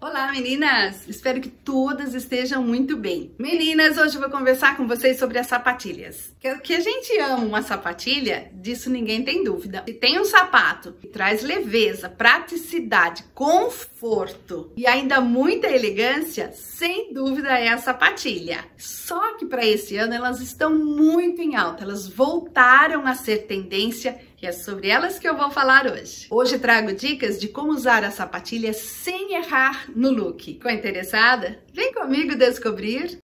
Olá meninas! Espero que todas estejam muito bem. Meninas, hoje eu vou conversar com vocês sobre as sapatilhas. Que a gente ama uma sapatilha, disso ninguém tem dúvida. Se tem um sapato que traz leveza, praticidade, conforto e ainda muita elegância, sem dúvida é a sapatilha. Só que para esse ano elas estão muito em alta, elas voltaram a ser tendência e é sobre elas que eu vou falar hoje. Hoje trago dicas de como usar a sapatilha sem errar no look. Ficou interessada? Vem comigo descobrir!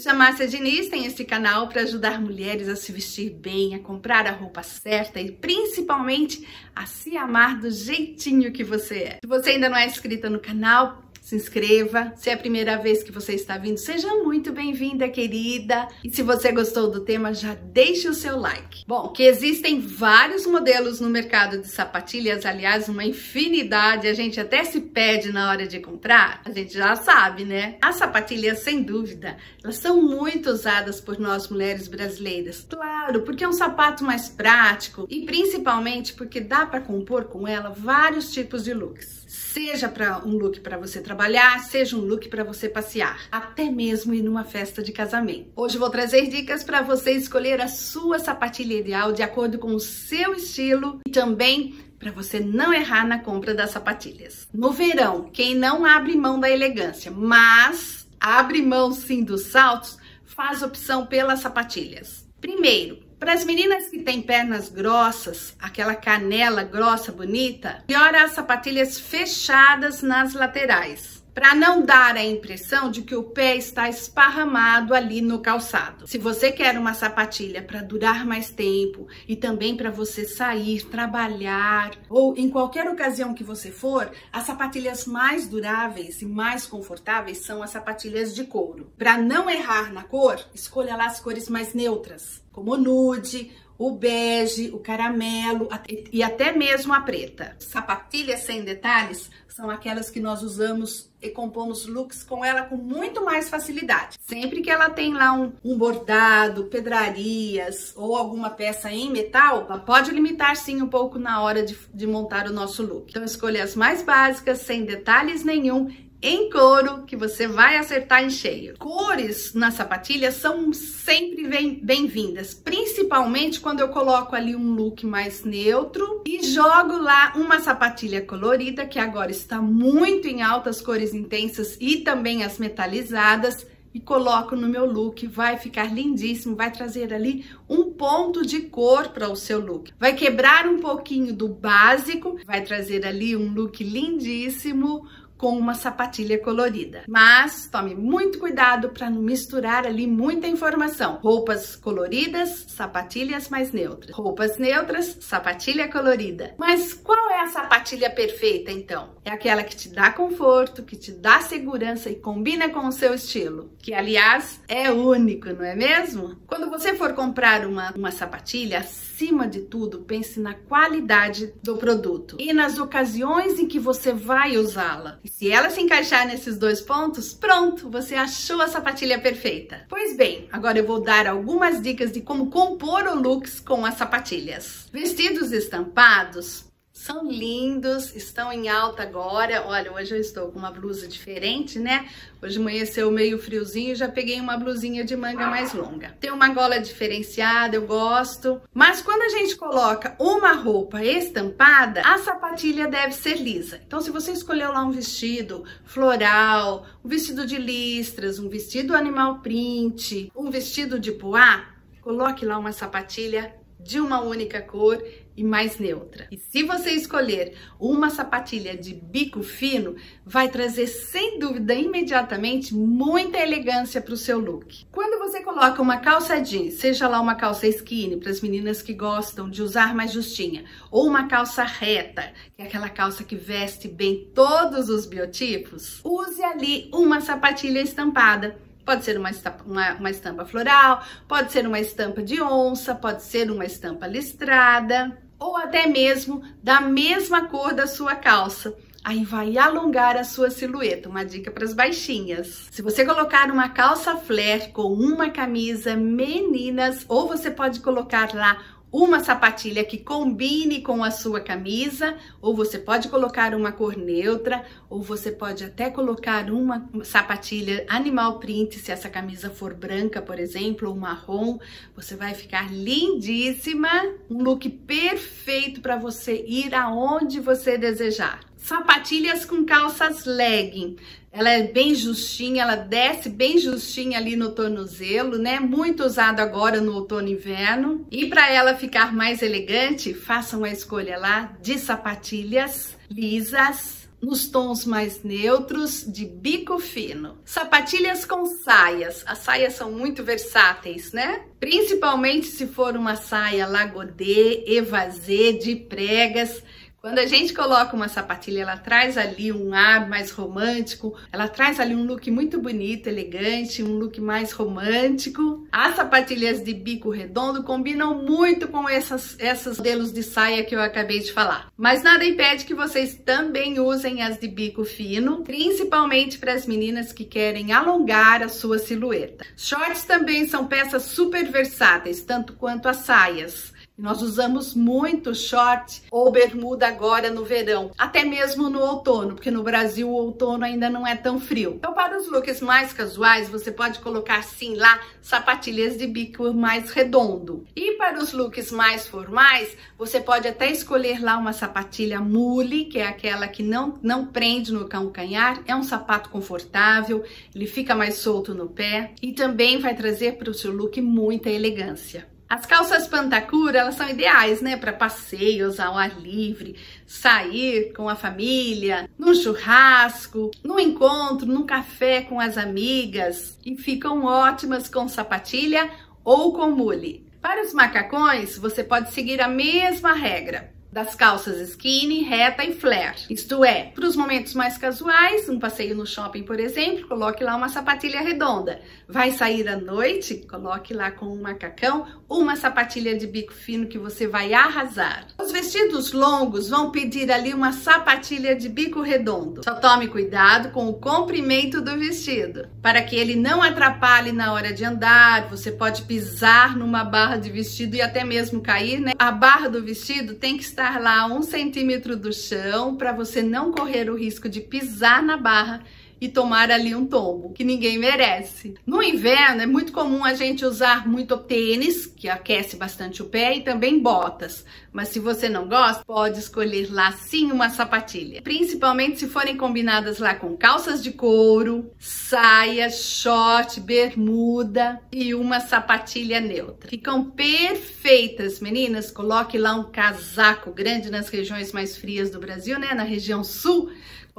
sou Márcia Diniz, tem esse canal para ajudar mulheres a se vestir bem, a comprar a roupa certa e principalmente a se amar do jeitinho que você é. Se você ainda não é inscrita no canal, se inscreva. Se é a primeira vez que você está vindo, seja muito bem-vinda, querida. E se você gostou do tema, já deixe o seu like. Bom, que existem vários modelos no mercado de sapatilhas, aliás, uma infinidade, a gente até se pede na hora de comprar, a gente já sabe, né? As sapatilhas, sem dúvida, elas são muito usadas por nós mulheres brasileiras. Claro, porque é um sapato mais prático e principalmente porque dá para compor com ela vários tipos de looks. Seja para um look para você trabalhar, seja um look para você passear, até mesmo ir numa festa de casamento. Hoje vou trazer dicas para você escolher a sua sapatilha ideal de acordo com o seu estilo e também para você não errar na compra das sapatilhas. No verão, quem não abre mão da elegância, mas abre mão sim dos saltos, faz opção pelas sapatilhas. Primeiro, para as meninas que têm pernas grossas, aquela canela grossa bonita, melhora as sapatilhas fechadas nas laterais para não dar a impressão de que o pé está esparramado ali no calçado. Se você quer uma sapatilha para durar mais tempo e também para você sair, trabalhar ou em qualquer ocasião que você for, as sapatilhas mais duráveis e mais confortáveis são as sapatilhas de couro. Para não errar na cor, escolha lá as cores mais neutras, como nude, o bege, o caramelo e até mesmo a preta. Sapatilhas sem detalhes são aquelas que nós usamos e compomos looks com ela com muito mais facilidade. Sempre que ela tem lá um, um bordado, pedrarias ou alguma peça em metal, ela pode limitar sim um pouco na hora de, de montar o nosso look. Então escolha as mais básicas, sem detalhes nenhum em couro que você vai acertar em cheio. Cores na sapatilha são sempre bem-vindas, principalmente quando eu coloco ali um look mais neutro e jogo lá uma sapatilha colorida, que agora está muito em alta as cores intensas e também as metalizadas e coloco no meu look, vai ficar lindíssimo, vai trazer ali um ponto de cor para o seu look. Vai quebrar um pouquinho do básico, vai trazer ali um look lindíssimo, com uma sapatilha colorida. Mas tome muito cuidado para não misturar ali muita informação. Roupas coloridas, sapatilhas mais neutras. Roupas neutras, sapatilha colorida. Mas qual é a sapatilha perfeita então? É aquela que te dá conforto, que te dá segurança e combina com o seu estilo, que aliás é único, não é mesmo? Quando você for comprar uma, uma sapatilha, acima de tudo, pense na qualidade do produto e nas ocasiões em que você vai usá-la. Se ela se encaixar nesses dois pontos, pronto, você achou a sapatilha perfeita. Pois bem, agora eu vou dar algumas dicas de como compor o looks com as sapatilhas. Vestidos estampados são lindos, estão em alta agora. Olha, hoje eu estou com uma blusa diferente, né? Hoje amanheceu meio friozinho, já peguei uma blusinha de manga mais longa. Tem uma gola diferenciada, eu gosto. Mas quando a gente coloca uma roupa estampada, a sapatilha deve ser lisa. Então, se você escolheu lá um vestido floral, um vestido de listras, um vestido animal print, um vestido de poá, coloque lá uma sapatilha de uma única cor e mais neutra. E se você escolher uma sapatilha de bico fino, vai trazer sem dúvida imediatamente muita elegância para o seu look. Quando você coloca uma calça jeans, seja lá uma calça skinny para as meninas que gostam de usar mais justinha, ou uma calça reta, que é aquela calça que veste bem todos os biotipos, use ali uma sapatilha estampada Pode ser uma estampa, uma, uma estampa floral, pode ser uma estampa de onça, pode ser uma estampa listrada ou até mesmo da mesma cor da sua calça. Aí vai alongar a sua silhueta, uma dica para as baixinhas. Se você colocar uma calça flare com uma camisa meninas, ou você pode colocar lá uma sapatilha que combine com a sua camisa, ou você pode colocar uma cor neutra, ou você pode até colocar uma sapatilha animal print, se essa camisa for branca, por exemplo, ou marrom, você vai ficar lindíssima, um look perfeito para você ir aonde você desejar. Sapatilhas com calças legging. Ela é bem justinha, ela desce bem justinha ali no tornozelo, né? Muito usada agora no outono e inverno. E para ela ficar mais elegante, façam a escolha lá de sapatilhas lisas, nos tons mais neutros, de bico fino. Sapatilhas com saias. As saias são muito versáteis, né? Principalmente se for uma saia lagodê, evasê, de pregas quando a gente coloca uma sapatilha, ela traz ali um ar mais romântico, ela traz ali um look muito bonito, elegante, um look mais romântico. As sapatilhas de bico redondo combinam muito com essas, esses modelos de saia que eu acabei de falar. Mas nada impede que vocês também usem as de bico fino, principalmente para as meninas que querem alongar a sua silhueta. Shorts também são peças super versáteis, tanto quanto as saias. Nós usamos muito short ou bermuda agora no verão, até mesmo no outono, porque no Brasil o outono ainda não é tão frio. Então, para os looks mais casuais, você pode colocar sim lá sapatilhas de bico mais redondo. E para os looks mais formais, você pode até escolher lá uma sapatilha mule, que é aquela que não, não prende no calcanhar, é um sapato confortável, ele fica mais solto no pé e também vai trazer para o seu look muita elegância. As calças pantacura, elas são ideais, né, para passeios ao ar livre, sair com a família, num churrasco, num encontro, num café com as amigas e ficam ótimas com sapatilha ou com mule. Para os macacões, você pode seguir a mesma regra das calças skinny, reta e flare. Isto é, para os momentos mais casuais, um passeio no shopping, por exemplo, coloque lá uma sapatilha redonda. Vai sair à noite, coloque lá com um macacão uma sapatilha de bico fino que você vai arrasar. Os vestidos longos vão pedir ali uma sapatilha de bico redondo. Só tome cuidado com o comprimento do vestido, para que ele não atrapalhe na hora de andar. Você pode pisar numa barra de vestido e até mesmo cair, né? A barra do vestido tem que estar estar lá um centímetro do chão para você não correr o risco de pisar na barra e tomar ali um tombo, que ninguém merece. No inverno é muito comum a gente usar muito tênis, que aquece bastante o pé, e também botas. Mas se você não gosta, pode escolher lá sim uma sapatilha. Principalmente se forem combinadas lá com calças de couro, saia, short, bermuda e uma sapatilha neutra. Ficam perfeitas, meninas. Coloque lá um casaco grande nas regiões mais frias do Brasil, né? Na região sul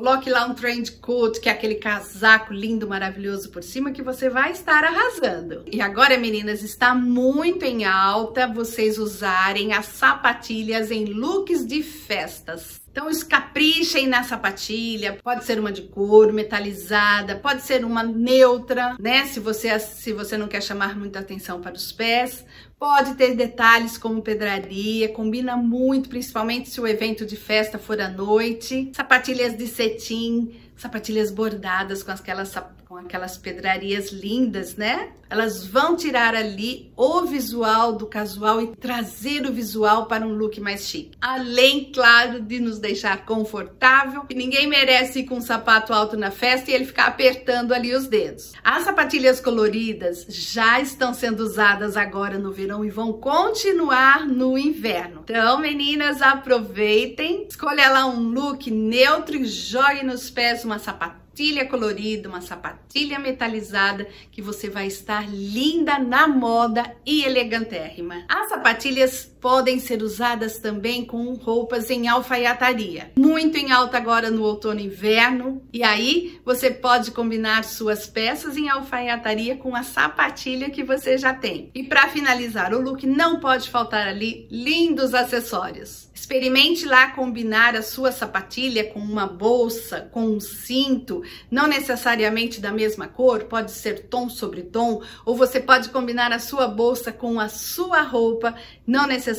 Coloque lá um trend coat, que é aquele casaco lindo, maravilhoso por cima, que você vai estar arrasando. E agora, meninas, está muito em alta vocês usarem as sapatilhas em looks de festas. Então escaprichem na sapatilha, pode ser uma de couro, metalizada, pode ser uma neutra, né? Se você, se você não quer chamar muita atenção para os pés, pode ter detalhes como pedraria, combina muito, principalmente se o evento de festa for à noite. Sapatilhas de cetim, sapatilhas bordadas com aquelas, com aquelas pedrarias lindas, né? Elas vão tirar ali o visual do casual e trazer o visual para um look mais chique. Além, claro, de nos deixar confortável, ninguém merece ir com um sapato alto na festa e ele ficar apertando ali os dedos. As sapatilhas coloridas já estão sendo usadas agora no verão e vão continuar no inverno. Então, meninas, aproveitem, escolha lá um look neutro e jogue nos pés uma sapatilha colorida, uma sapatilha metalizada que você vai estar linda na moda e elegantérrima. As sapatilhas podem ser usadas também com roupas em alfaiataria. Muito em alta agora no outono e inverno. E aí você pode combinar suas peças em alfaiataria com a sapatilha que você já tem. E para finalizar o look, não pode faltar ali lindos acessórios. Experimente lá combinar a sua sapatilha com uma bolsa, com um cinto, não necessariamente da mesma cor, pode ser tom sobre tom, ou você pode combinar a sua bolsa com a sua roupa, não necessariamente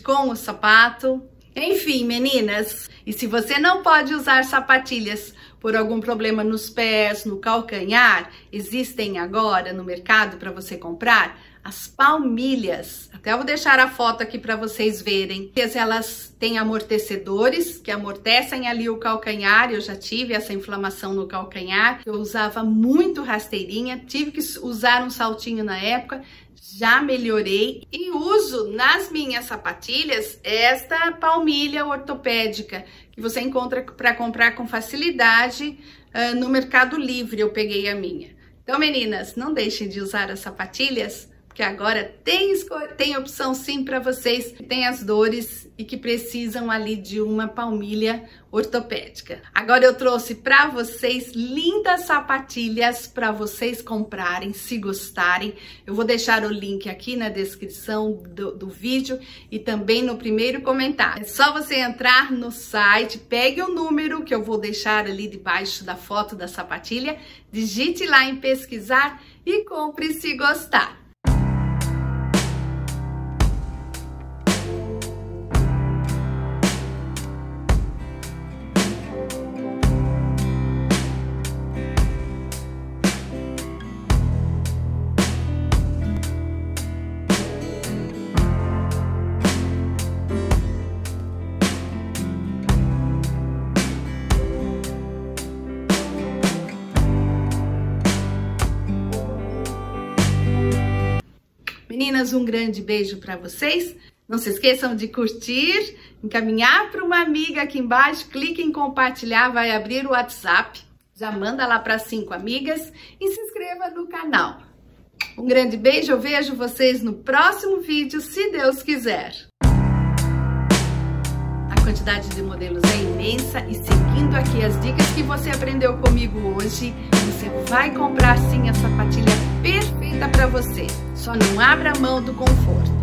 com o sapato. Enfim, meninas, e se você não pode usar sapatilhas por algum problema nos pés, no calcanhar, existem agora no mercado para você comprar as palmilhas. Até vou deixar a foto aqui para vocês verem. Elas têm amortecedores que amortecem ali o calcanhar. Eu já tive essa inflamação no calcanhar. Eu usava muito rasteirinha, tive que usar um saltinho na época. Já melhorei e uso nas minhas sapatilhas esta palmilha ortopédica que você encontra para comprar com facilidade uh, no Mercado Livre. Eu peguei a minha. Então, meninas, não deixem de usar as sapatilhas porque agora tem, tem opção sim para vocês que têm as dores e que precisam ali de uma palmilha ortopédica. Agora eu trouxe para vocês lindas sapatilhas para vocês comprarem, se gostarem. Eu vou deixar o link aqui na descrição do, do vídeo e também no primeiro comentário. É só você entrar no site, pegue o número que eu vou deixar ali debaixo da foto da sapatilha, digite lá em pesquisar e compre se gostar. Meninas, um grande beijo para vocês. Não se esqueçam de curtir, encaminhar para uma amiga aqui embaixo, clique em compartilhar, vai abrir o WhatsApp. Já manda lá para cinco amigas e se inscreva no canal. Um grande beijo, eu vejo vocês no próximo vídeo, se Deus quiser. A quantidade de modelos é imensa e seguindo aqui as dicas que você aprendeu comigo hoje, você vai comprar sim a sapatilha perfeita para você. Só não abra mão do conforto.